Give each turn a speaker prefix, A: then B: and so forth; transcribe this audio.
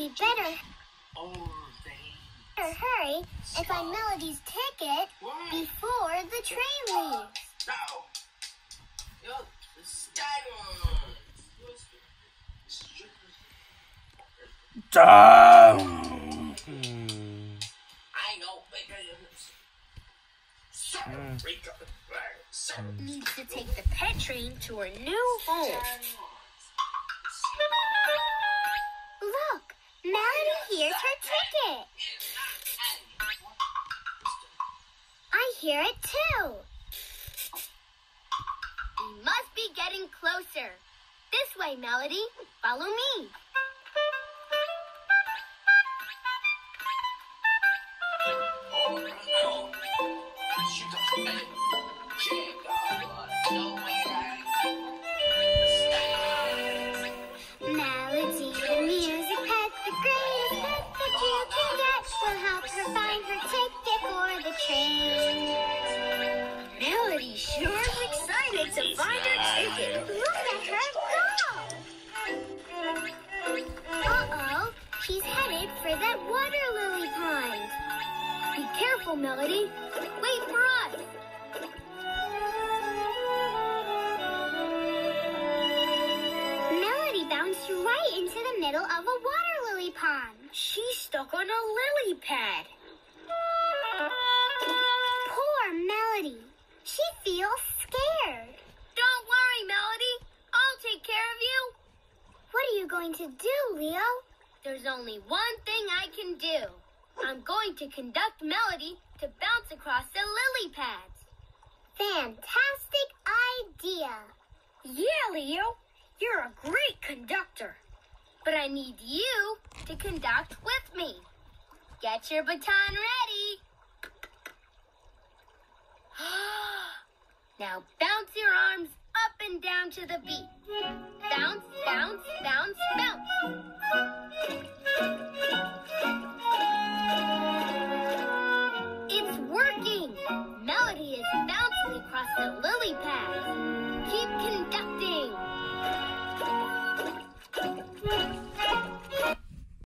A: We better,
B: Oh, they.
A: better hurry and find Melody's ticket before the train leaves.
B: No! Yo, the Skyward!
C: Down.
B: I know. Up. Sir.
A: Needs to take the pet train to her new home. Ticket. I hear it too. We must be getting closer. This way, Melody. Follow me.
B: Oh, no.
A: The train. Melody sure is excited to find her ticket. Look at her go! Uh-oh, she's headed for that water lily pond. Be careful, Melody. Wait for us. Melody bounced right into the middle of a water lily pond. She's stuck on a lily pad. She feels scared. Don't worry, Melody. I'll take care of you. What are you going to do, Leo? There's only one thing I can do. I'm going to conduct Melody to bounce across the lily pads. Fantastic idea. Yeah, Leo. You're a great conductor. But I need you to conduct with me. Get your baton ready. Now bounce your arms up and down to the beat. Bounce, bounce, bounce, bounce. It's working. Melody is bouncing across the lily pads. Keep conducting.